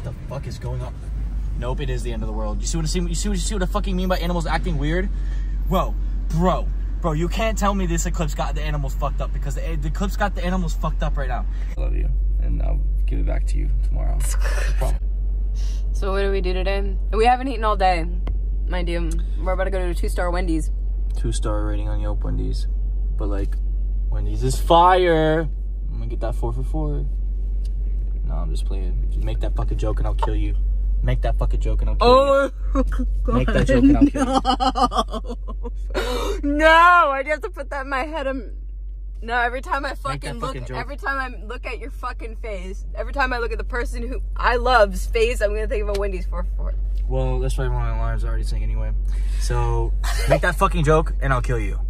What the fuck is going on? Nope, it is the end of the world. You see what I see? You see what you see what I fucking mean by animals acting weird? Bro, bro, bro, you can't tell me this eclipse got the animals fucked up because the, the eclipse got the animals fucked up right now. I love you, and I'll give it back to you tomorrow. So what do we do today? We haven't eaten all day, mind you. We're about to go to a two-star Wendy's. Two star rating on Yelp Wendy's, but like Wendy's is fire. I'm gonna get that four for four. No, I'm just playing. Just make that fucking joke and I'll kill you. Make that fucking joke and I'll kill Oh, you. Make that joke and I'll kill you. no! I have to put that in my head. I'm... No, every time I fucking, look, joke. every time I look at your fucking face, every time I look at the person who I love's face, I'm gonna think of a Wendy's four for four. Well, that's why my alarms already saying anyway. So make that fucking joke and I'll kill you.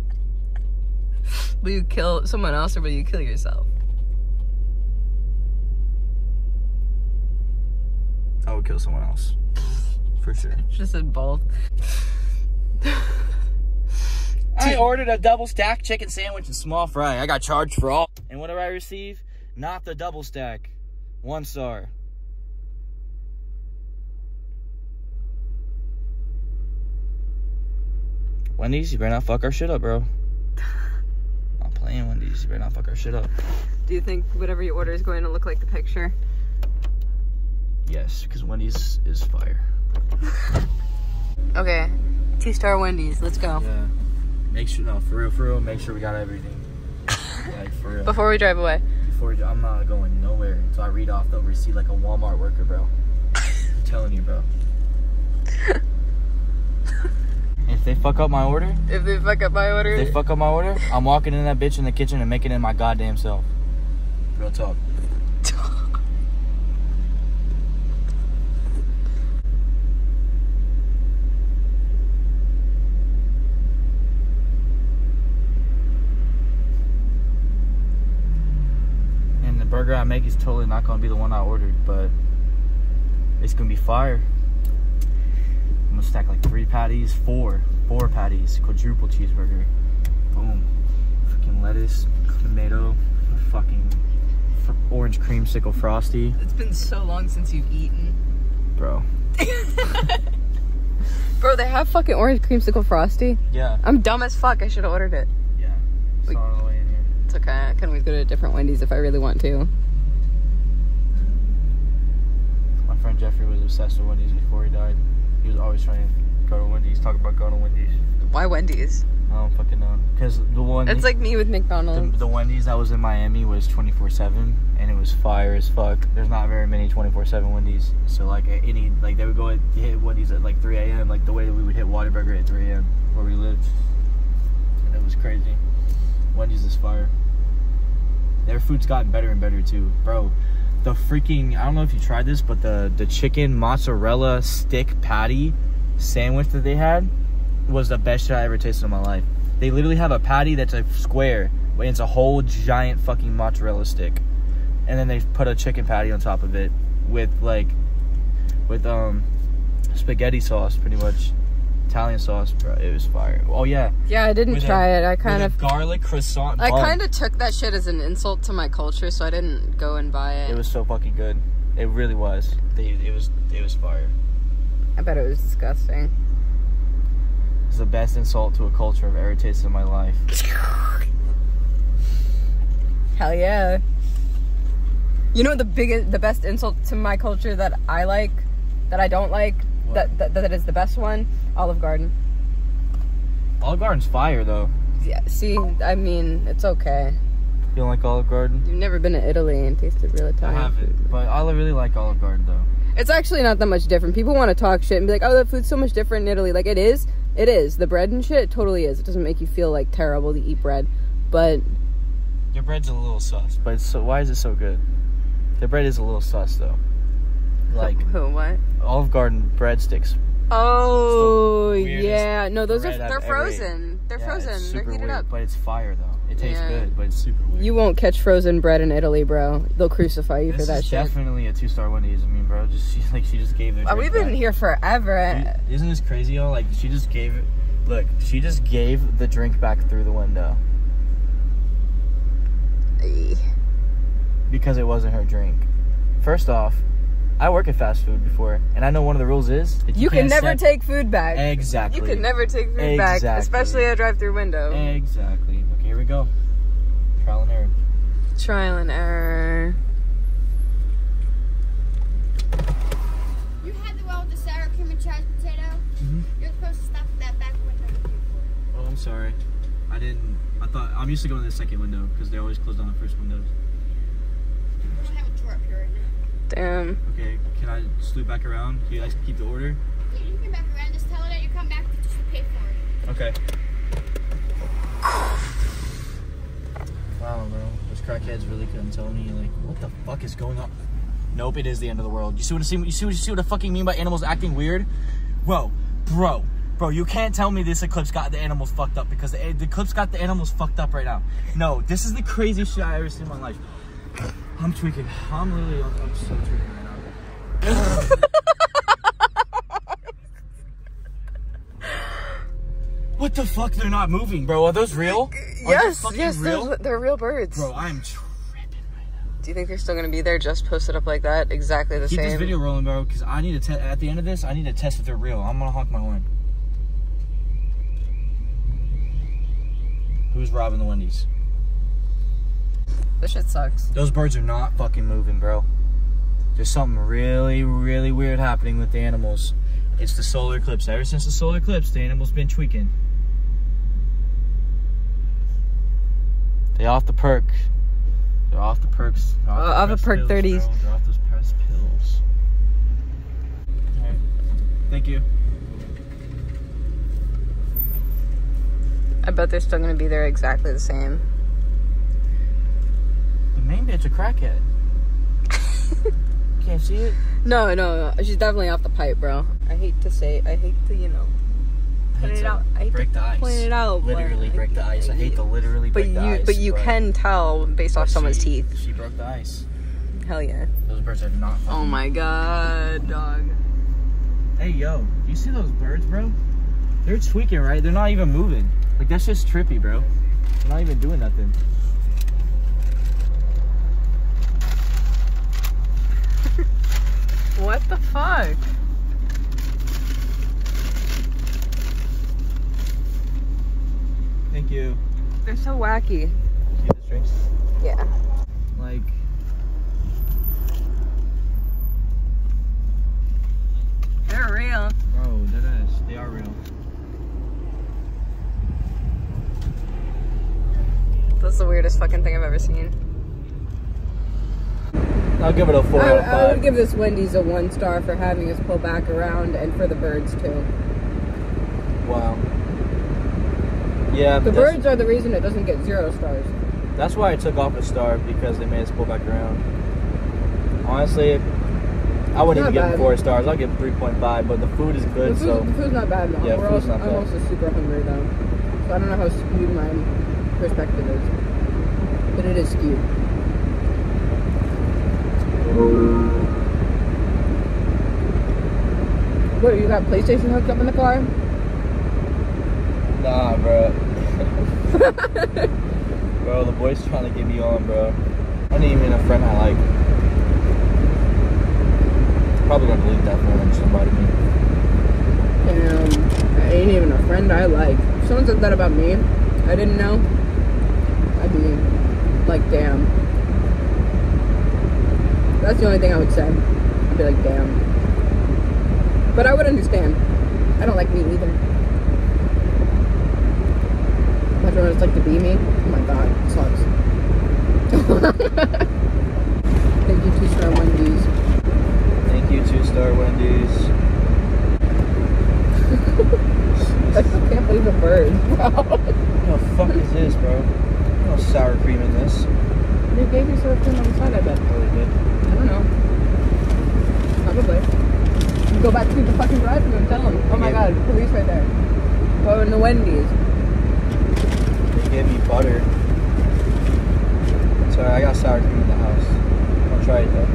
Will you kill someone else or will you kill yourself? I would kill someone else. For sure. Just said both. I ordered a double stack chicken sandwich and small fry. I got charged for all. And what did I receive? Not the double stack. One star. Wendy's, you better not fuck our shit up, bro. I'm playing Wendy's. You better not fuck our shit up. Do you think whatever you order is going to look like the picture? Yes, because Wendy's is fire. Okay, two star Wendy's. Let's go. Yeah. Make sure, no, for real, for real, make sure we got everything. like, for real. Before we drive away. Before I'm not going nowhere until I read off the receipt like a Walmart worker, bro. I'm telling you, bro. if they fuck up my order, If they fuck up my order, if they fuck up my order, I'm walking in that bitch in the kitchen and making it my goddamn self. Real talk. Make is totally not gonna be the one I ordered, but it's gonna be fire. I'm gonna stack like three patties, four, four patties, quadruple cheeseburger. Boom. Freaking lettuce, tomato, fucking fr- orange creamsicle frosty. it's been so long since you've eaten. Bro. Bro, they have fucking orange creamsicle frosty. Yeah. I'm dumb as fuck. I should have ordered it. Yeah. Saw it the way in here. It's okay. I can always go to a different Wendy's if I really want to. My friend Jeffrey was obsessed with Wendy's before he died. He was always trying to go to Wendy's, talk about going to Wendy's. Why Wendy's? I don't fucking know. Because the one. It's like me with McDonald's. the Wendy's that was in Miami was 24 7 and it was fire as fuck. There's not very many 24 7 Wendy's. So, like, any, like, they would go and hit Wendy's at like 3 a.m., like the way that we would hit Whataburger at 3 a.m. where we lived. And it was crazy. Wendy's is fire. Their food's gotten better and better too. Bro, the freaking, I don't know if you tried this, but the, the chicken mozzarella stick patty sandwich that they had was the best shit I ever tasted in my life. They literally have a patty that's a square, but it's a whole giant fucking mozzarella stick, and then they put a chicken patty on top of it with like, with um, spaghetti sauce, pretty much, Italian sauce, bro. It was fire. Oh yeah, Yeah, I didn't With a- try it. I kind a of. garlic croissant. I kind of took that shit as an insult to my culture, so I didn't go and buy it. It was so fucking good. It really was. They, it was. It was fire. I bet it was disgusting. It's the best insult to a culture I've ever tasted in my life. Hell yeah. You know the biggest, the best insult to my culture that I like, that I don't like? That, that that is the best one. Olive Garden. Olive Garden's fire though. Yeah. See, I mean, it's okay. You don't like Olive Garden? You've never been to Italy and tasted real Italian I haven't, food. but I really like Olive Garden though. It's actually not that much different. People want to talk shit and be like, "Oh, that food's so much different in Italy." Like it is. It is. The bread and shit totally is. It doesn't make you feel like terrible to eat bread, but Your bread's a little sus, but so why is it so good? The bread is a little sus though. Like who? What? Olive Garden breadsticks. Oh yeah, no, those are they're ever frozen. They're Yeah, frozen. They're heated weird, up. but it's fire though. It tastes Yeah. good, but it's super weird. You won't catch frozen bread in Italy, bro. They'll crucify you this for that is shit. definitely a two-star Wendy's. I mean, bro, just she, like she just gave their. Uh, we've been back. here forever. Dude, Isn't this crazy, y'all? Like, she just gave it. Look, she just gave the drink back through the window because it wasn't her drink. First off, I work at fast food before, and I know one of the rules is that You, can can't never set- take food back. exactly. You can never take food back, especially at a drive-through window. Exactly. Okay, here we go. Trial and error. Trial and error. You had the one with the sour cream and chives potato. Mhm. You're supposed to stop at that back window. Oh, I'm sorry. I didn't. I thought I'm used to going to the second window because they always close down the first windows. We don't have a drawer up here right now. Damn. Um, okay, can I just loop back around? Can you guys keep the order? Yeah, you can come back around. Just tell her that you come back just to pay for it. Okay. Wow, bro. Those crackheads really couldn't tell me, like, what the fuck is going on? Nope, it is the end of the world. You see what I see? You see what you see what I fucking mean by animals acting weird? Whoa, bro, bro, you can't tell me this eclipse got the animals fucked up because the, the eclipse got the animals fucked up right now. No, this is the craziest shit I ever seen in my life. I'm tweaking. I'm literally, I'm, I'm so tweaking right now. What the fuck? They're not moving, bro. Are those real? Are yes, yes, real? they're, they're real birds. Bro, I'm tripping right now. Do you think they're still gonna be there, just posted up like that, exactly the Keep same? this video rolling, bro, because I need to test. At the end of this, I need to test if they're real. I'm gonna honk my horn. Who's robbing the Wendy's? This shit sucks. Those birds are not fucking moving, bro. There's something really, really weird happening with the animals. It's the solar eclipse. Ever since the solar eclipse, the animals been tweaking. They off the perk. They're off the perks. They're Uh, off the perk pills, 30s. bro. They're off those pressed pills. Thank you. I bet they're still gonna be there exactly the same. Main bitch a crackhead. Can't see it. No, no, no, she's definitely off the pipe, bro. I hate to say, I hate to, you know, Point it out. I hate break to the ice. point it out, Literally break the ice. I hate to literally but break you, the ice. but you can tell based off but someone's teeth. She broke the ice. Hell yeah. Those birds are not. Oh my god, dog. Hey yo, do you see those birds, bro? They're tweaking, right? They're not even moving. Like that's just trippy, bro. They're not even doing nothing. What the fuck? Thank you. They're so wacky. See the strings? Yeah. Like. They're real. Bro, that is. They are real. That's the weirdest fucking thing I've ever seen. I'll give it a four I, out of five. I would give this Wendy's a one star for having us pull back around and for the birds too. Wow. Yeah, The birds are the reason it doesn't get zero stars. that's why I took off a star because they made us pull back around. Honestly, I wouldn't even give bad. four stars. I'll give three point five, but the food is The, good, food, so the food's not bad though. Yeah, We're food's also, not I'm also super hungry though. So I don't know how skewed my perspective is. But it is skewed. What, you got PlayStation hooked up in the car? nah, bro. bro, the boy's trying to get me on, bro. I ain't even a friend I like. Probably gonna delete that phone and me. And I ain't even a friend I like. If someone said that about me, I didn't know, I'd be like, damn. That's the only thing I would say. I'd be like, damn. But I would understand. I don't like meat either. Imagine what it's like to be me. Oh my god, it sucks. Thank you, two star Wendy's. Thank you, two star Wendy's. I still can't believe a bird. What the fuck is this, bro? No sour cream in this. they gave you sour cream on the side, I bet. Really good. I don't know. Probably. You go back to the fucking drive-thru and tell them. Oh my Yeah. god, police right there. Go in the Wendy's. They gave me butter. Sorry, I got sour cream in the house. I'll try it though.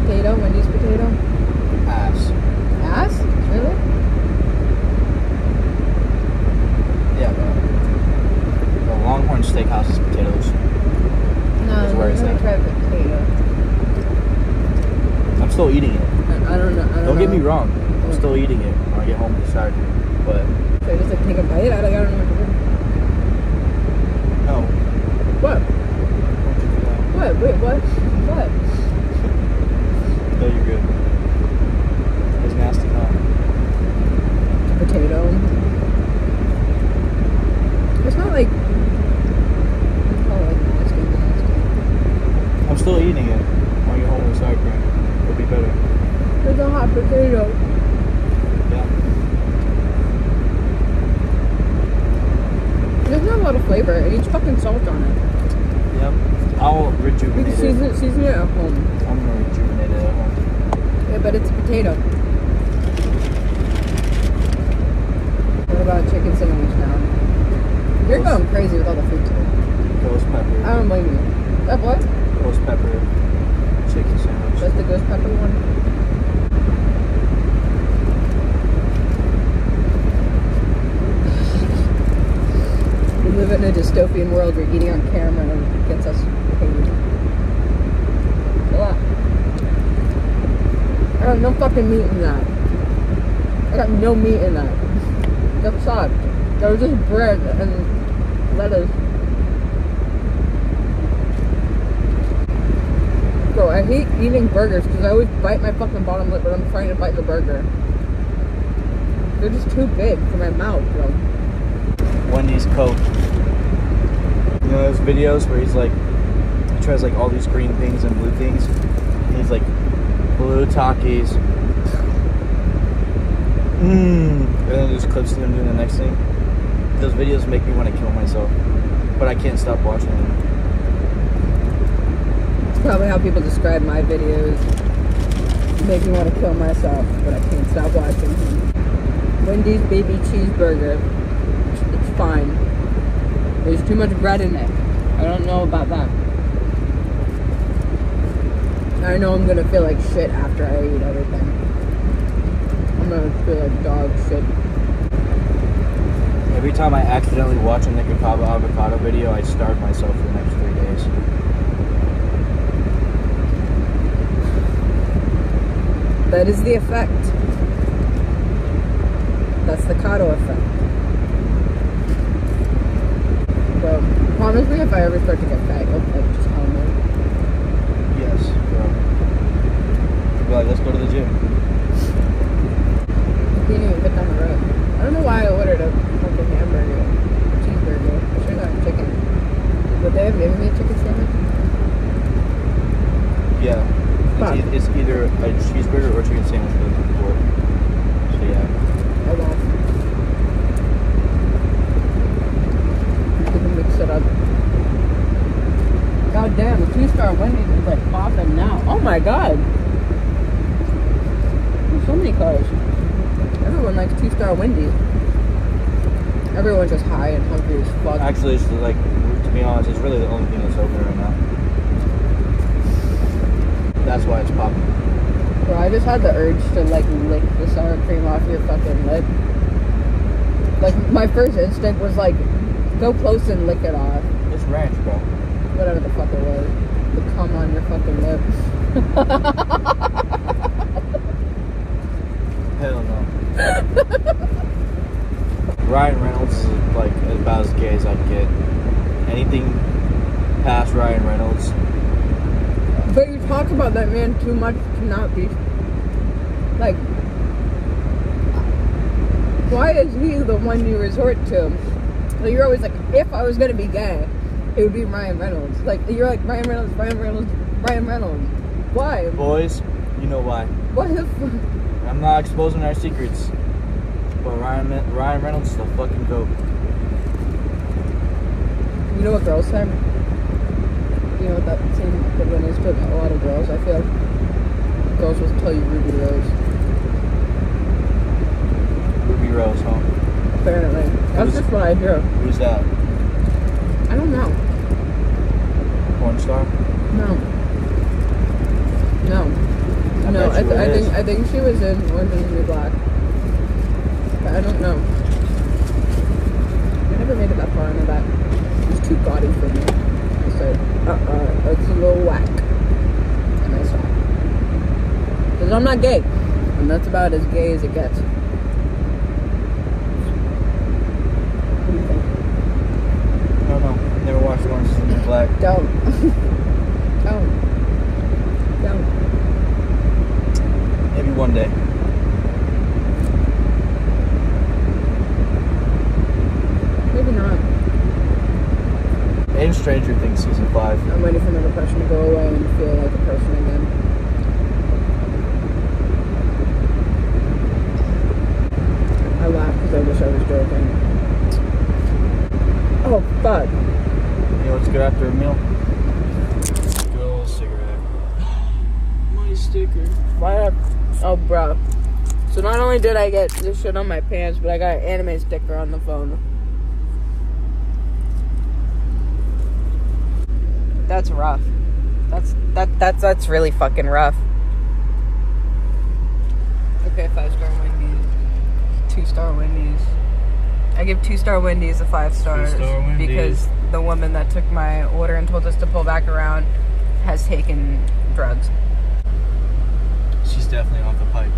Potato, Wendy's potato. Ass. Ass? Really? Yeah, bro. The Longhorn Steakhouse's potatoes. No. Is where still eating it. I, I don't know. I don't, Don't get know. me wrong. I'm still eating it when I get home with Saturday. But Should I just like take a bite? I, like, I don't know what to do. no. What? Don't you do that. What? Wait, what? What? No, you're good. It's nasty, huh? Potato. It's not like. Oh, like nasty, nasty. I'm still eating it when I get home with sour cream. It'll be better. It's a hot potato. Yeah. There's not a lot of flavor. It needs fucking salt on it. Yep. I'll You rejuvenate can it. season it, season it at home. I'm gonna rejuvenate it at home. Yeah, but it's a potato. What about chicken sandwich now? You're going crazy with all the food today. Ghost pepper. I don't blame you. That what? Ghost pepper. Chicken sandwich. That's the ghost pepper one. We live in a dystopian world where eating on camera gets us I got no fucking meat in that. I got no meat in that. That sucked. That was just bread and lettuce. Bro, I hate eating burgers because I always bite my fucking bottom lip when I'm trying to bite the burger. They're just too big for my mouth, bro. Wendy's Coke. You know those videos where he's like, he tries like all these green things and blue things. And he's like, blue Takis. Mmm. And then there's clips of him doing the next thing. Those videos make me want to kill myself. But I can't stop watching them. It's probably how people describe my videos. Make me want to kill myself, but I can't stop watching them. Wendy's baby cheeseburger. It's fine. There's too much bread in it. I don't know about that. I know I'm gonna feel like shit after I eat everything. I'm gonna feel like dog shit. Every time I accidentally watch a Nikocado Avocado video, I starve myself for the next three days. That is the effect. That's the Kato effect. Bro, promise me if I ever start to get fat, like just tell me. Yes, bro. Be like, let's go to the gym. Can't even fit down the road. I don't know why I ordered a fucking hamburger, a cheeseburger. I should have gotten chicken. Would they have given me a chicken sandwich? Yeah. Fuck. It's, e- it's either a cheeseburger or a chicken sandwich with pork. So yeah. I won't. You can mix it up. God damn, the two star Wendy's is like popping now. Oh my god. There's so many cars. Everyone likes two star Wendy's. Everyone's just high and hungry as fuck. Actually, it's like, to be honest, it's really the only thing that's open right now. That's why it's popping. Bro, I just had the urge to like lick the sour cream off your fucking lip. Like my first instinct was like, go close and lick it off. It's ranch, bro. Whatever the fuck it was. The cum on your fucking lips. Hell no. Ryan Reynolds is like about as gay as I can get. Anything past Ryan Reynolds, But you man too much to not be like why is he the one you resort to? Like, you're always like, if I was gonna be gay, it would be Ryan Reynolds. Like you're like Ryan Reynolds, Ryan Reynolds, Ryan Reynolds. Why? boys, you know why. Why the fuck? I'm not exposing our secrets. But Ryan Ryan Reynolds is the fucking goat. You know what girls say? You know that same good one is to a lot of girls, I feel. Girls will tell you Ruby Rose. Ruby Rose, huh? Apparently. That's Who's- just what I hear. Who's that? I don't know. Porn star? No. No. I no, I, th- I think I think she was in Orange is the New Black. But I don't know. I never made it that far into that. It was too gaudy for me. I said, uh uh, that's a little whack. And I stopped. Because I'm not gay. And that's about as gay as it gets. What do you think? I don't know. Never watched Orange is the New Black. Don't. Don't. Don't. Maybe one day. Maybe not. And Stranger Things season five. I'm waiting for my depression to go away and feel like a person again. I laugh because I wish I was joking. Oh, fuck. You know what's good after a meal? Good old cigarette. My sticker. Why? Have, oh, bro. So not only did I get this shit on my pants, but I got an anime sticker on the phone. That's rough. That's that that's that's really fucking rough. Okay, five star Wendy's, two star Wendy's. I give two star Wendy's a five stars Two-star Wendy's. because the woman that took my order and told us to pull back around has taken drugs. She's definitely off the pipe.